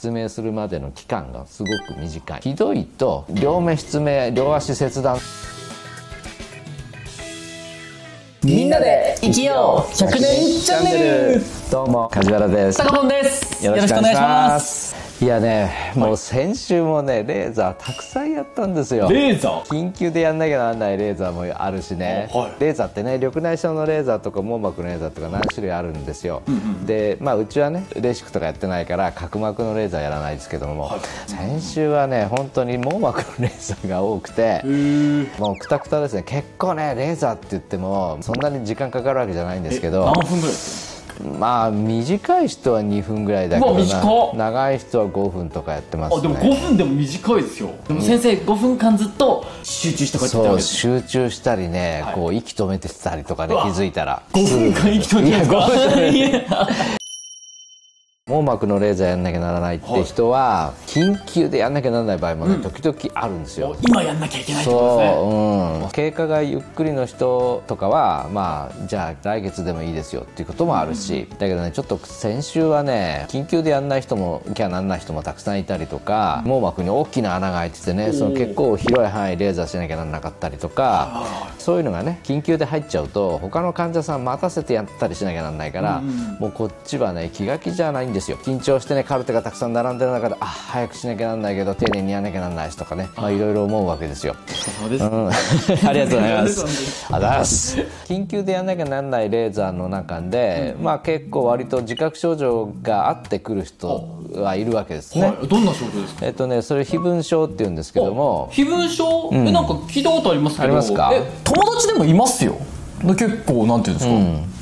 失明するまでの期間がすごく短い。ひどいと両目失明両足切断。みんなで生きよう !100 年チャンネルどうも。梶原です。高本です。よろしくお願いします。いやねもう先週もねレーザーたくさんやったんですよ。レーザー？緊急でやんなきゃならないレーザーもあるしね、はい。レーザーってね緑内障のレーザーとか網膜のレーザーとか何種類あるんですよ、でまあうちはねレーシックとかやってないから角膜のレーザーやらないですけども、はい。先週はね本当に網膜のレーザーが多くてもうくたくたですね。結構ねレーザーって言ってもそんなに時間かかるわけじゃないんですけど何分ぐらいですかまあ短い人は2分ぐらいだけど長い人は5分とかやってますね。あでも5分でも短いですよ。でも先生5分間ずっと集中してこうやってやってるわそうけです集中したりね、はい。こう息止めてたりとかねうわ気づいたら。5分間生きといてるんですか？網膜のレーザーやんなきゃならないって人は、緊急でやんなきゃならない場合もね、時々あるんですよ。今やんなきゃいけないってことですね。そう、うん、経過がゆっくりの人とかはまあじゃあ来月でもいいですよっていうこともあるし、だけどねちょっと先週はね緊急でやんない人もきゃなんない人もたくさんいたりとか網膜に大きな穴が開いててねその結構広い範囲レーザーしなきゃならなかったりとかそういうのがね緊急で入っちゃうと他の患者さん待たせてやったりしなきゃならないから、もうこっちはね気が気じゃないんですよ。緊張してねカルテがたくさん並んでる中であ早くしなきゃなんないけど丁寧にやらなきゃなんないしとかね。まあい。ろいろ思うわけですよ。そうですうん、ありがとうございます。ありがとうございます。緊急でやんなきゃならないレーザーの中で、まあ結構割と自覚症状があってくる人はいるわけですね。はい。どんな症状ですか？えっとね、それ飛蚊症って言うんですけども、飛蚊症、えなんか聞いたことありますけど。ありますか？え友達でもいますよ。で結構なんていうんですか、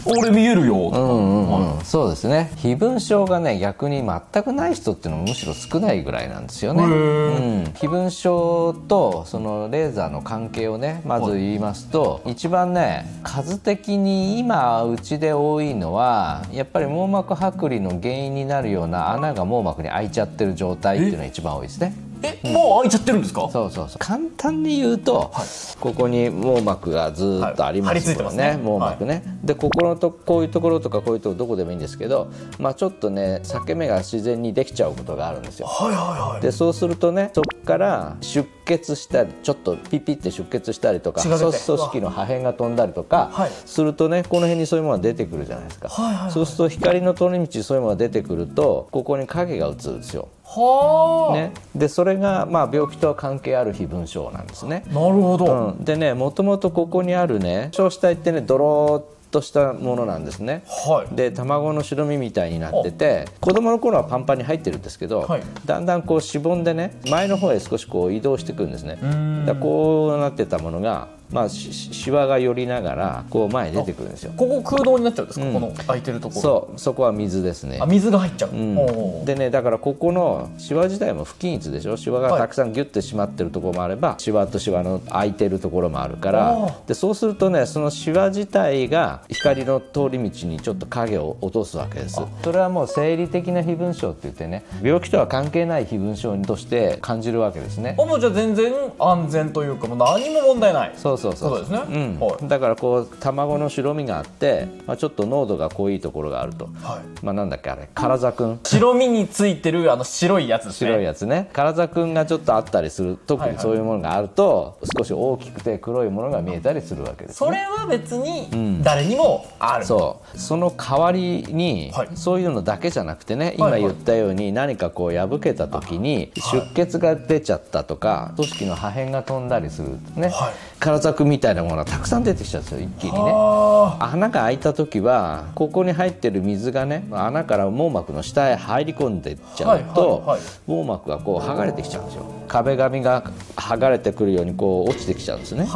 俺見えるよとか、うん、そうですね。飛蚊症がね逆に全くない人っていうのもむしろ少ないぐらいなんですよね。うん、飛蚊症とそのレーザーの関係をねまず言いますと、一番ね数的に今うちで多いのはやっぱり網膜剥離の原因になるような穴が網膜に開いちゃってる状態っていうのが一番多いですね。えもう開いちゃってるんですか？そうそうそう。簡単に言うと、ここに網膜がずーっとありますはい。張り付いてますね。網膜ね、でここのとこういうところとかこういうところどこでもいいんですけど、まあ、ちょっとね裂け目が自然にできちゃうことがあるんですよ。はいはいはい。でそうするとねそこから出血したりちょっとピピって出血したりとか組織の破片が飛んだりとかはい。するとねこの辺にそういうものが出てくるじゃないですか、はいはいはい。そうすると光の通り道にそういうものが出てくるとここに影が映るんですよ。はあ、ね、でそれがまあ病気とは関係ある飛蚊症なんですね。なるほど、うん、でねもともとここにあるね小子体ってねドローっとしたものなんですね。はいで卵の白身みたいになってて子供の頃はパンパンに入ってるんですけど、はいだんだんこうしぼんでね前の方へ少しこう移動してくるんですね。だこうなってたものが、まあ、ししわが寄りながらこう前に出てくるんですよ。ここ空洞になっちゃうんですか、この開いてるところ。そう。そこは水ですね。あ。水が入っちゃう、うん。おうおうでねだからここのシワ自体も不均一でしょ？シワがたくさんギュッて締まってるところもあれば、シワとシワの空いてるところもあるかあらー。でそうするとねそのシワ自体が光の通り道にちょっと影を落とすわけです。それはもう生理的な飛蚊症って言ってね病気とは関係ない飛蚊症として感じるわけですね。あもうじゃあ全然安全というかもう何も問題ない。そうそうそうそう。ですね。うん。はい。だからこう卵の白身があって、まあ、ちょっと濃度が濃いところがあると、はい。まあ、なんだっけあれ？カラザくん？白身についてるあの白いやつですね。白いやつね。カラザくんがちょっとあったりする特にそういうものがあると、少し大きくて黒いものが見えたりするわけです、それは別に誰にもある、そう。その代わりに、はい。そういうのだけじゃなくてね今言ったように何かこう破けた時に出血が出ちゃったとか組織の破片が飛んだりするね、はい。カラザクみたいなものがたくさん出てきちゃうんですよ一気にね。あ穴が開いた時はここに入ってる水がね穴から網膜の下へ入り込んでっちゃうと、網膜がこう剥がれてきちゃうんですよ壁紙が剥がれてくるようにこう落ちてきちゃうんですね。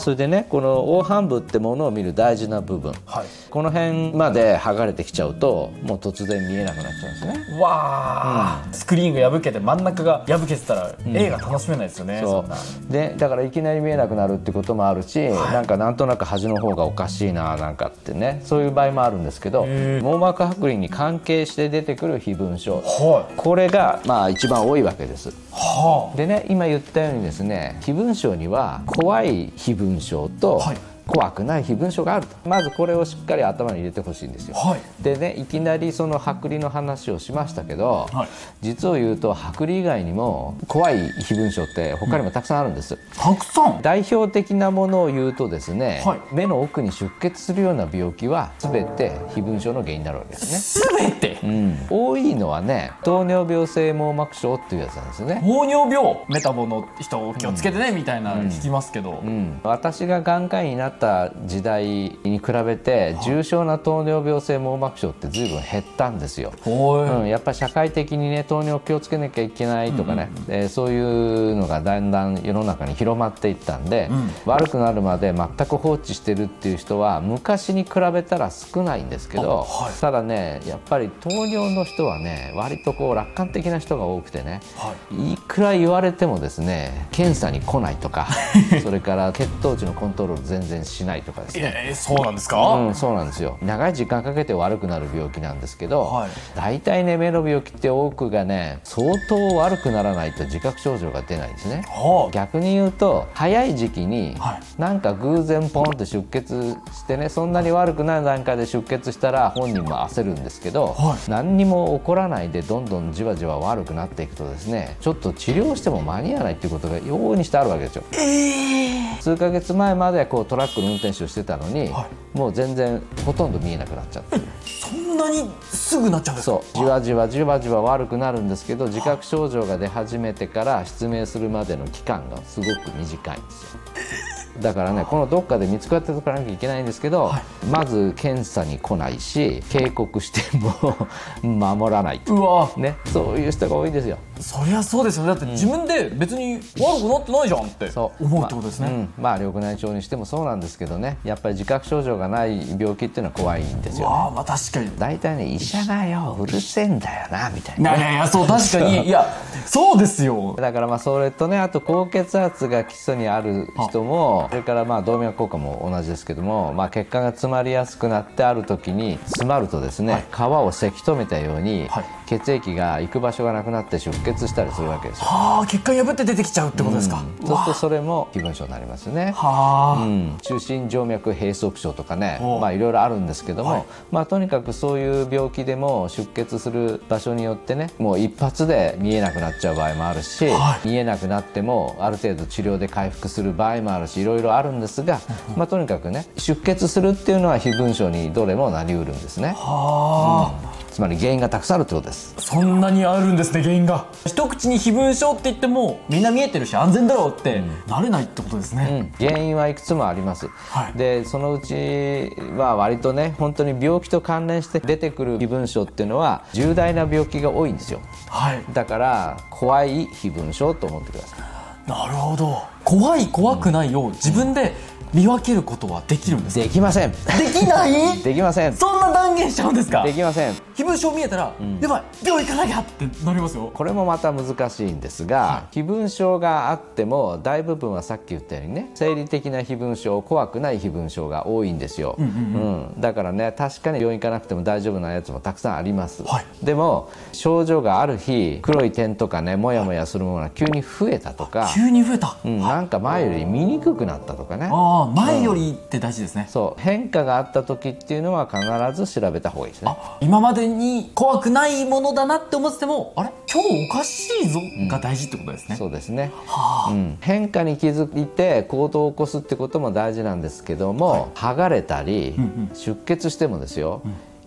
それでねこの黄斑部ってものを見る大事な部分。あはい。この辺まで剥がれてきちゃうともう突然見えなくなっちゃうんですね。わあ、スクリーンが破けて真ん中が破けてたら映画楽しめないですよね、そんでだからいきなり見えなくなるってこともあるし、なんかなんとなく端の方がおかしいななんかってね。そういう場合もあるんですけど網膜剥離に関係して出てくる飛蚊症はい。これがまあ一番多いわけです。はでね今言ったようにですね非文章には怖い非文章と、はい。怖くない飛蚊症があると。まずこれをしっかり頭に入れてほしいんですよ。はい。でねいきなりその剥離の話をしましたけど、はい。実を言うと剥離以外にも怖い飛蚊症って他にもたくさんあるんです。たくさん？代表的なものを言うとですね、はい。目の奥に出血するような病気は全て飛蚊症の原因になるわけですね。すべて？うん、多いのはね糖尿病性網膜症っていうやつなんですよね。糖尿病？メタボの人気をつけてねみたいな聞きますけど、うん、私が眼科医になった時代に比べて重症な糖尿病性網膜症って随分減ったんですよ。うん、やっぱり社会的にね糖尿気をつけなきゃいけないとかね、えーそういうのがだんだん世の中に広まっていったんで、悪くなるまで全く放置してるっていう人は昔に比べたら少ないんですけど、あはい。ただねやっぱり糖尿の人はね割とこう楽観的な人が多くてね、はい。くら言われてもですね検査に来ないとか それから血糖値のコントロール全然しないとかですね。えー、そうなんですか、うん、そうなんですよ。長い時間かけて悪くなる病気なんですけど、はい。大体ね目の病気って多くがね相当悪くならないと自覚症状が出ないんですね。は逆に言うと早い時期に、はい。なんか偶然ポンって出血してねそんなに悪くない段階で出血したら本人も焦るんですけど、はい。何にも起こらないでどんどんじわじわ悪くなっていくとですねちょっと治療しても間に合わないっていうことが往々にしてあるわけですよ。数ヶ月前までこうトラックの運転手をしてたのに、はもう全然ほとんど見えなくなっちゃって。そんなにすぐなっちゃうんですか？そう。じわじわじわじわ悪くなるんですけど自覚症状が出始めてから失明するまでの期間がすごく短いんですよ。だからねこのどっかで見つかっておかなきゃいけないんですけど、はい。まず検査に来ないし警告しても 守らないと。うわ。ね。そういう人が多いんですよそりゃそうですよね。だって自分で別に悪くなってないじゃんってそう。思うってことですね、まあうん。まあ緑内障にしてもそうなんですけどね。やっぱり自覚症状がない病気っていうのは怖いんですよね。わあまあ確かに。大体ね医者がようるせえんだよなみたいな、いやいやいやそう確かに。いやそうですよ。だからまあそれとねあと高血圧が基礎にある人もそれからまあ動脈硬化も同じですけども、まあ、血管が詰まりやすくなってある時に詰まるとですね、皮をせき止めたように、はい血液が行く場所がなくなって出血したりするわけですよ。はあ血管破って出てきちゃうってことですか、そうするとそれも気分症になりますよね。はあ、うん、中心静脈閉塞症とかねおまあいろいろあるんですけども、はい。まあ、とにかくそういう病気でも出血する場所によってねもう一発で見えなくなっちゃう場合もあるし、はい。見えなくなってもある程度治療で回復する場合もあるしいろいろあるんですが、まあ、とにかくね出血するっていうのは非分症にどれもなりうるんですね。はあ、つまり原因がたくさんあるってことです。そんなにあるんですね原因が。一口に飛蚊症って言ってもみんな見えてるし安全だろうってなれないってことですね、うん、原因はいくつもあります、はい。でそのうちは割とね本当に病気と関連して出てくる非分症っていうのは重大な病気が多いんですよ。はい。だから怖い非分症と思ってください。なるほど。怖い怖くないを自分で見分けることはできるんですか、できません。できない？できません。そんな断言しちゃうんですか？できません。飛蚊症見えたら、やばい病院行かなきゃってなりますよ。これもまた難しいんですが、非分症があっても大部分はさっき言ったようにね生理的な非分症怖くない非分症が多いんですよ、うんだからね確かに病院行かなくても大丈夫なやつもたくさんあります、はい。でも症状がある日黒い点とかねモヤモヤするものが急に増えたとか、急に増えた、うん、なんか前より見にくくなったとかね。ああ前よりって大事ですね、そう。変化があった時っていうのは必ず調べた方がいいですね。今までに怖くないものだなって思っててもあれ？今日おかしいぞが大事ってことですね、そうですね、はあ。うん、変化に気づいて行動を起こすってことも大事なんですけども、剥がれたり、出血してもですよ、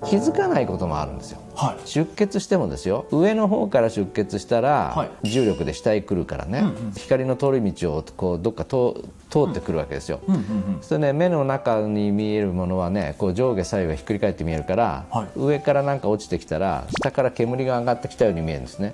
気づかないこともあるんですよ。はい。出血してもですよ。上の方から出血したら、はい。重力で下へ来るからね、光の通り道をこうどっか通通ってくるわけですよ、うんうんうんそれね目の中に見えるものはねこう上下左右がひっくり返って見えるから、はい。上からなんか落ちてきたら下から煙が上がってきたように見えるんですね。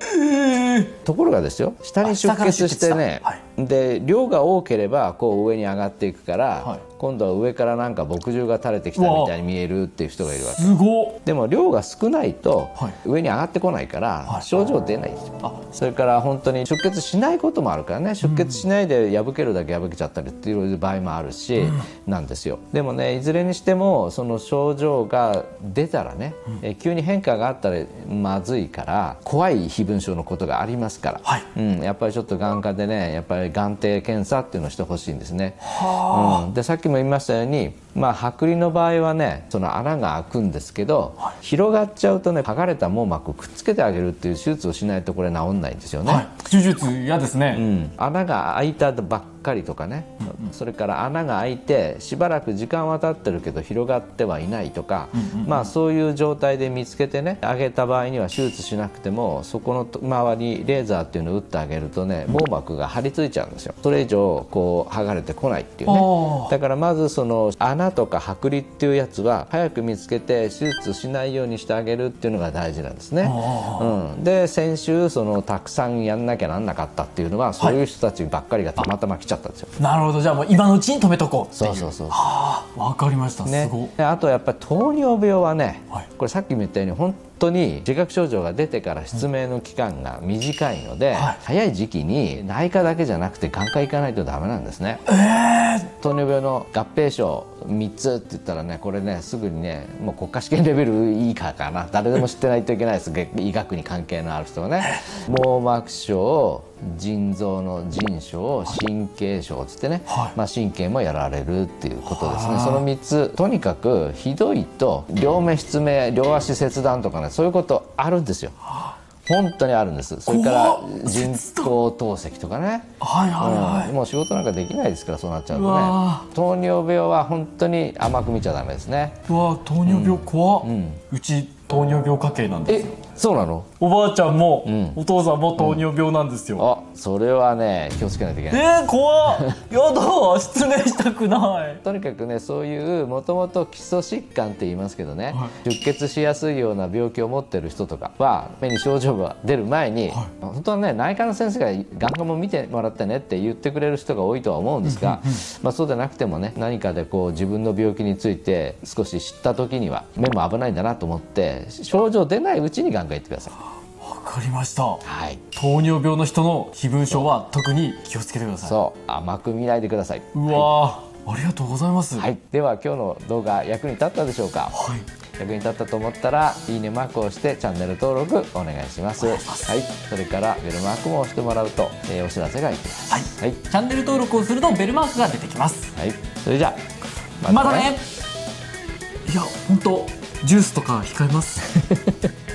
ところがですよ下に出血してねで量が多ければこう上に上がっていくから、はい今度は上からなんか墨汁が垂れてきたみたいに見えるっていう人がいるわけ。すごっ。でも量が少ないとはい。上に上がってこないからはい。症状出ないんですよ、あそれから本当に出血しないこともあるからね。出血しないで破けるだけ破けちゃったりっていう場合もあるし、なんですよ。でもねいずれにしてもその症状が出たらね、え急に変化があったらまずいから怖い非分症のことがありますから、はい。うん、やっぱりちょっと眼科でねやっぱり眼底検査っていうのをしてほしいんですね、はうん、でさっききも言いましたようにまあ剥離の場合はねその穴が開くんですけど、広がっちゃうとね剥がれた網膜をくっつけてあげるっていう手術をしないとこれ治んないんですよね、はい。手術嫌ですね、うん、穴が開いたばっかりとかね、それから穴が開いてしばらく時間は経ってるけど広がってはいないとか、まあそういう状態で見つけてね上げた場合には手術しなくてもそこの周りにレーザーっていうのを打ってあげるとね網膜が張り付いちゃうんですよ。それ以上こう剥がれてこないっていうね。だからまずその穴とか剥離っていうやつは早く見つけて手術しないようにしてあげるっていうのが大事なんですね。うん、で先週そのたくさんやんなきゃなんなかったっていうのはそういう人たちばっかりがたまたま来ちゃったんですよ。なるほど。じゃあもう今のうちに止めとこう。そうそうそうあわかりました、ね。すごい、であとやっぱり糖尿病はね、はい。これさっきも言ったように本当に自覚症状が出てから失明の期間が短いので、はい。早い時期に内科だけじゃなくて眼科行かないとダメなんですね。糖尿病の合併症3つって言ったらねこれねすぐにねもう国家試験レベル以下かな。誰でも知ってないといけないです。げ医学に関係のある人はね。網膜症腎臓の腎症神経症つってね、はい。まあ、神経もやられるっていうことですね。その3つとにかくひどいと両目失明両足切断とかねそういうことあるんですよ本当にあるんです。それから人工透析とかね。はいはいはい、うん。もう仕事なんかできないですからそうなっちゃううとわね糖尿病は本当に甘く見ちゃダメですね。うわ糖尿病怖っ、うち糖尿病家系なんですえよそうなの？おばあちゃんも、お父さんも糖尿病なんですよ、あそれはね気をつけないといけない。えー、怖っ。やだ失明したくない。とにかくねそういうもともと基礎疾患って言いますけどね、は出血しやすいような病気を持ってる人とかは目に症状が出る前に、本当はね内科の先生が眼科も見てもらってねって言ってくれる人が多いとは思うんですが、まあ、そうでなくてもね何かでこう自分の病気について少し知った時には目も危ないんだなと思って症状出ないうちに眼科行ってください。わかりました。はい。糖尿病の人の飛蚊症は特に気をつけてください。そう。甘く見ないでください。うわー、ありがとうございます。はい、では今日の動画役に立ったでしょうか？はい。役に立ったと思ったらいいねマークを押してチャンネル登録お願いします。はい。それからベルマークも押してもらうと、えーお知らせがいきます。はい。はい、チャンネル登録をするとベルマークが出てきます。はい、それじゃあまたね。いや本当ジュースとか控えます。